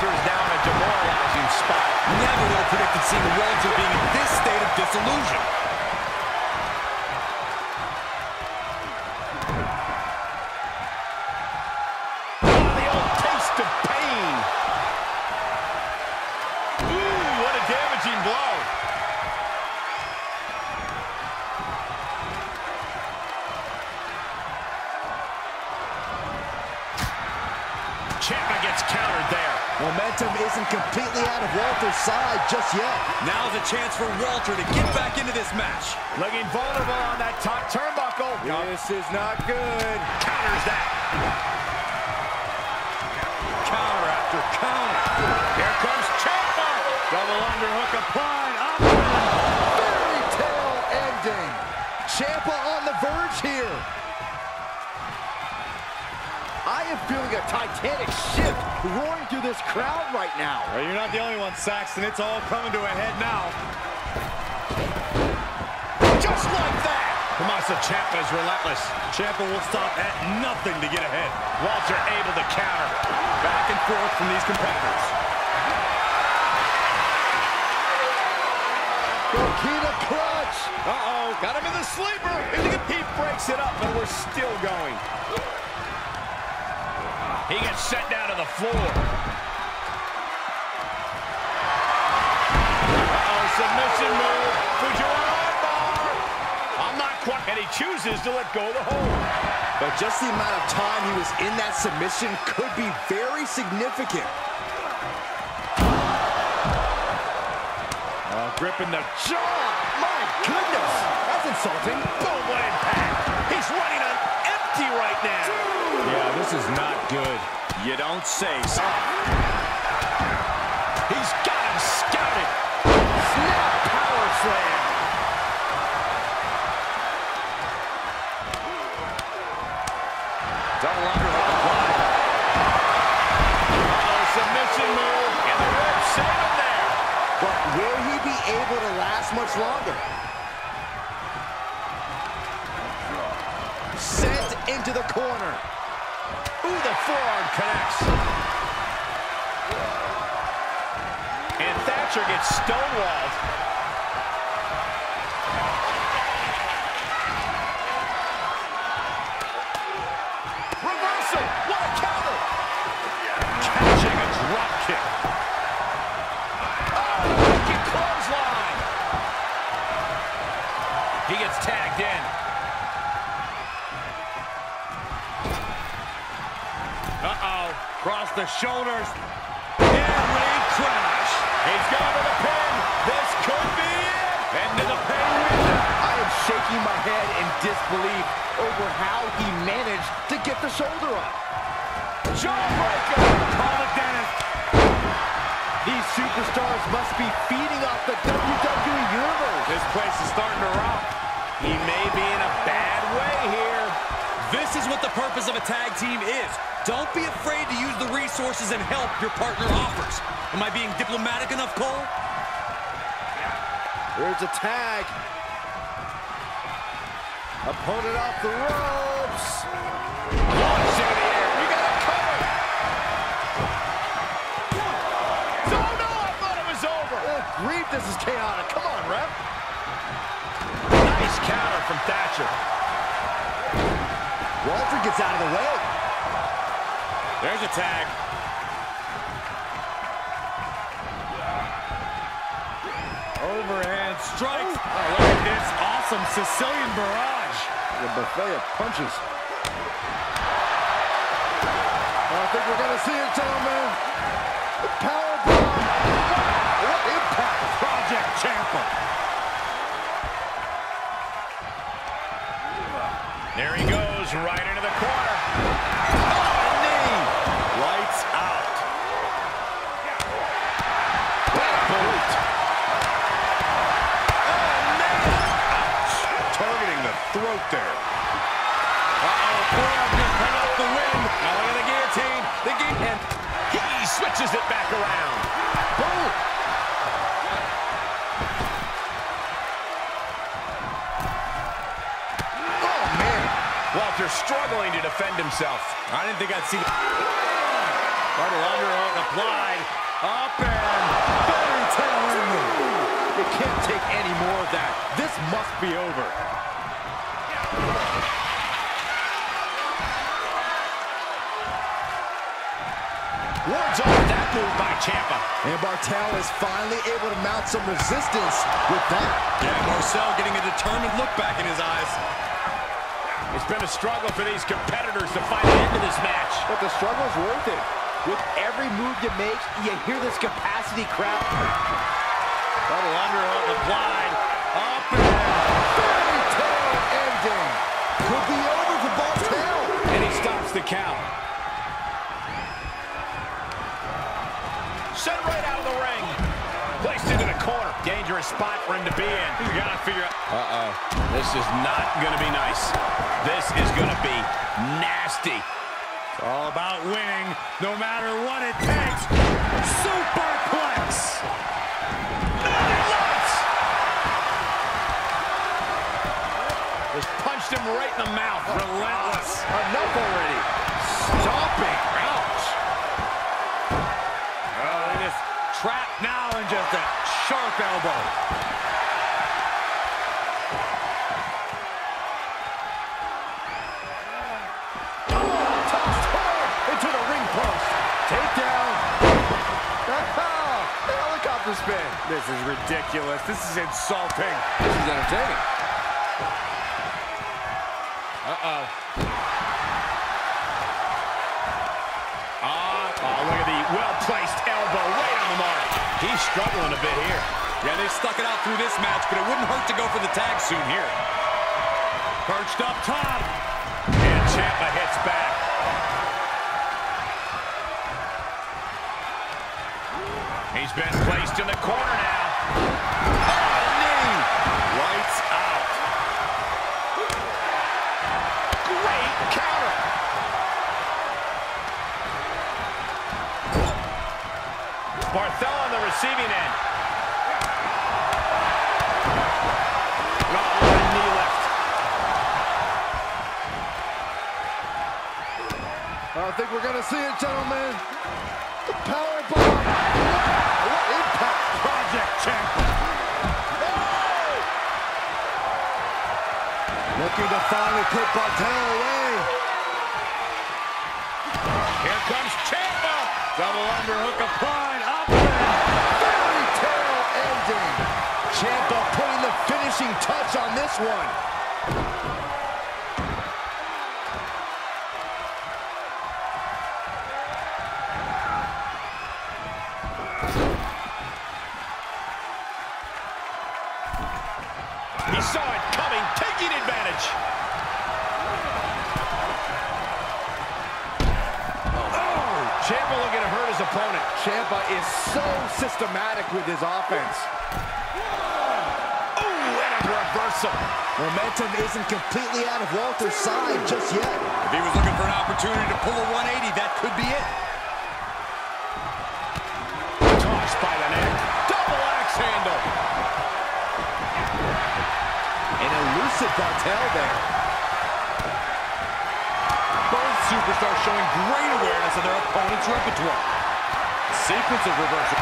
Now in a demoralizing spot. Never would have predicted seeing Walter being in this state of disillusion. The old taste of pain. Ooh, what a damaging blow. Ciampa gets countered there. Momentum isn't completely out of Walter's side just yet. Now's a chance for Walter to get back into this match. Looking vulnerable on that top turnbuckle. This is not good. Counters that. Counter after counter. Here comes Ciampa. Double underhook applied. Up. Fairy tale ending. Ciampa on the verge here. I am feeling a titanic shift roaring through this crowd right now. Well, you're not the only one, Saxton. It's all coming to a head now. Just like that. Tommaso Ciampa is relentless. Ciampa will stop at nothing to get ahead. Walter able to counter. Back and forth from these competitors. Gojira clutch. Uh-oh, got him in the sleeper. He breaks it up, and we're still going. He gets set down to the floor. Uh-oh, submission move. Fujiwara. I'm not quite, and he chooses to let go of the hold. But just the amount of time he was in that submission could be very significant. Uh, gripping the Jaw! My goodness! That's insulting. boom, what impact. He's running on empty right now. This is not good. You don't say so. He's got him scouted. Snap power slam. Double underhook applied. Uh-oh, submission move. And the rope save him there. But will he be able to last much longer? Sent into the corner. Ooh, the forearm connects. And Thatcher gets stonewalled. Shoulders. And lead crash. He's gone to the pin. This could be it. Into the pin window. I am shaking my head in disbelief over how he managed to get the shoulder up. Jawbreaker. Call it Dennis. These superstars must be feeding off the WWE Universe. This place is starting to rock. He may be in a bad way here. This is what the purpose of a tag team is. Don't be afraid to use the resources and help your partner offers. Am I being diplomatic enough, Cole? There's a tag. Opponent off the ropes. Launch into the air. We got it covered. No, no, I thought it was over. Oh, grief, this is chaotic. Come on, ref. Nice counter from Thatcher. Walter gets out of the way. There's a tag. Overhand strikes. Oh, oh look at this awesome Sicilian barrage. The buffet of punches. I think we're going to see it, gentlemen. The power bomb. What impact. Project Ciampa. There he goes, right into the corner. Oh, knee. Lights out. What a boot. Oh, man. Ouch. Targeting the throat there. Uh-oh, forearm just cut off the wind. Now look at the guillotine. The guillotine. He switches it back around. Struggling to defend himself. I didn't think I'd see. Double underhook applied. Up and ending. You can't take any more of that. This must be over. Wards off that move by Ciampa. And Barthel is finally able to mount some resistance with that. Yeah, Marcel getting a determined look back in his eyes. It's been a struggle for these competitors to find an end to this match. But the struggle's worth it. With every move you make, you hear this capacity crap. Double underhook applied. Up and down. Fairy tale ending. Could be over for Barthel. And he stops the count. Sent right out of the ring. Placed into the corner. Dangerous spot for him to be in. You gotta figure out. Uh-oh. This is not gonna be nice. This is gonna be nasty. It's all about winning, no matter what it takes. Superplex. Just punched him right in the mouth. Oh, Relentless. Oh, enough already. Stomping. Ouch. Oh, they just trapped now in just a sharp elbow. Tossed hard into the ring post. Takedown. Helicopter spin. This is ridiculous. This is insulting. This is entertaining. Uh-oh. Ah, oh, look at the well-placed elbow right on the mark. He's struggling a bit here. Yeah, they stuck it out through this match, but it wouldn't hurt to go for the tag soon here. Perched up top. And Ciampa hits back. He's been placed in the corner now. Oh, knee. Lights out. Barthel on the receiving end. Oh, what a knee lift. I think we're gonna see it, gentlemen. The power bomb. What impact. Project Ciampa. Looking to finally put Barthel away. Here comes Ciampa. Double underhook applied. Up and Fairy tale ending. Ciampa putting the finishing touch on this one. he saw it coming, taking advantage. Oh, oh Ciampa looking to hurt his opponent. Ciampa is so systematic with his offense. Ooh, and a reversal. Momentum isn't completely out of Walter's side just yet. If he was looking for an opportunity to pull a 180, that could be it. Tossed by the neck. Double axe handle. An elusive Barthel there. Both superstars showing great awareness of their opponent's repertoire. Sequence of reversal.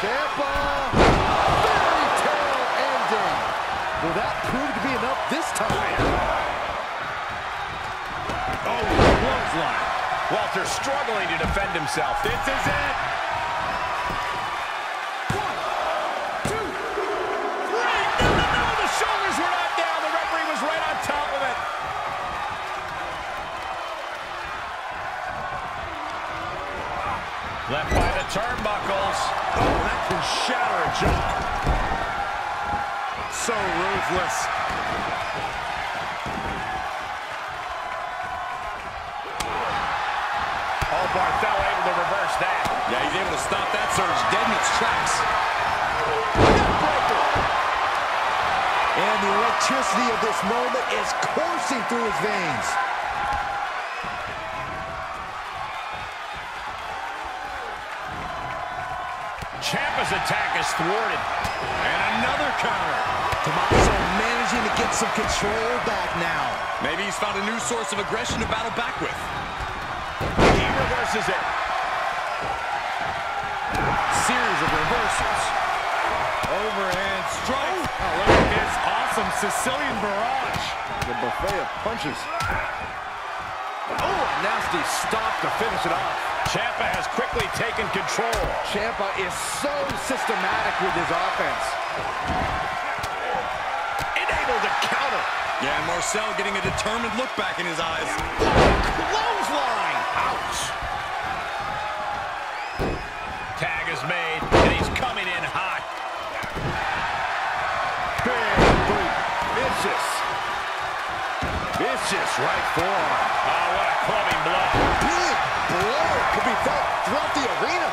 Ciampa. Fairy tale ending. Will that prove to be enough this time? Oh, clothesline. Walter struggling to defend himself. This is it. Oh, Barthel able to reverse that. Yeah, he's able to stop that surge dead in its tracks. And the electricity of this moment is coursing through his veins. Ciampa's attack is thwarted. And another counter. Tommaso managing to get some control back now. Maybe he's found a new source of aggression to battle back with. Misses it. Series of reversals. Overhand strike. Oh, look at this awesome Sicilian barrage. The buffet of punches. Oh, a nasty stop to finish it off. Ciampa has quickly taken control. Ciampa is so systematic with his offense. Enabled to counter. Yeah, Marcel getting a determined look back in his eyes. Clothesline. Ouch. Vicious right forearm. Oh, ah, what a clubbing blow. Big blow could be felt throughout the arena.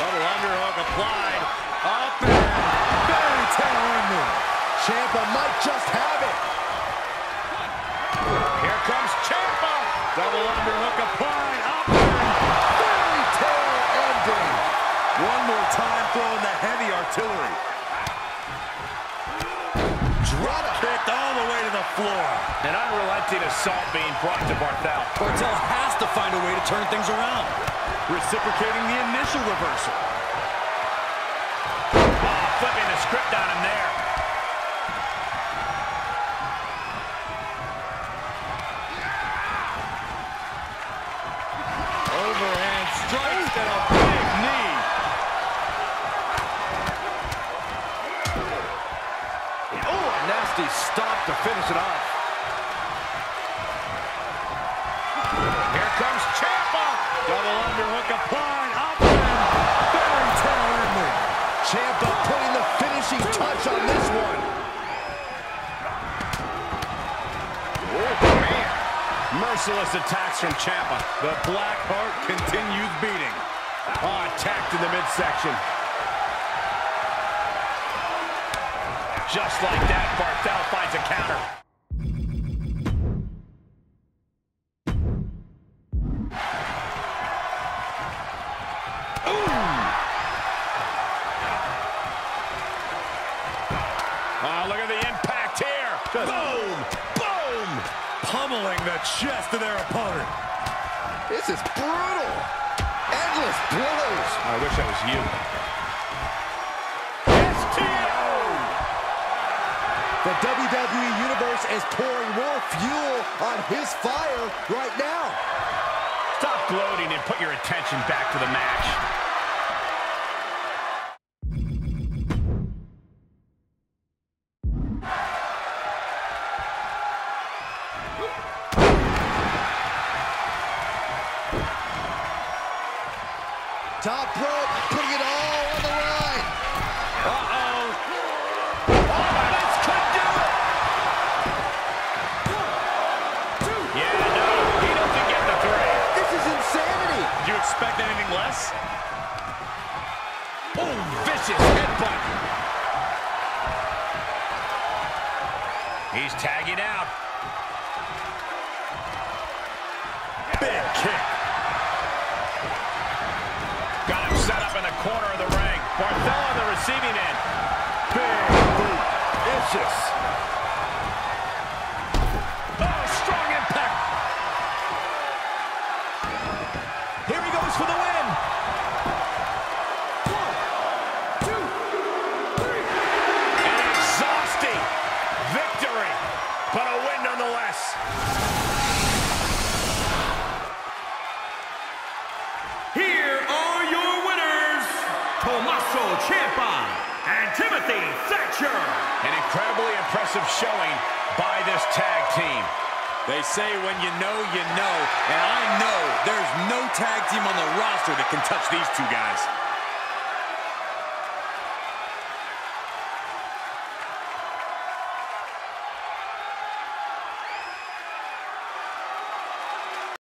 Double underhook applied. Up and fairy tale ending. Ciampa might just have it. Here comes Ciampa. Double underhook applied. Up Fairy tale ending. One more time throwing the heavy artillery. The way to the floor. An unrelenting assault being brought to Barthel. Bartel has to find a way to turn things around. Reciprocating the initial reversal. Merciless attacks from Ciampa. The black heart continues beating. Oh, attacked in the midsection. Just like that, Barthel finds a counter. Chest of their opponent. This is brutal. Endless blows. I wish I was you. STO! The WWE Universe is pouring more fuel on his fire right now. Stop gloating and put your attention back to the match. Barthel on the receiving end. Big boot. Vicious. Tommaso Ciampa and Timothy Thatcher. An incredibly impressive showing by this tag team. They say when you know, you know. And I know there's no tag team on the roster that can touch these two guys.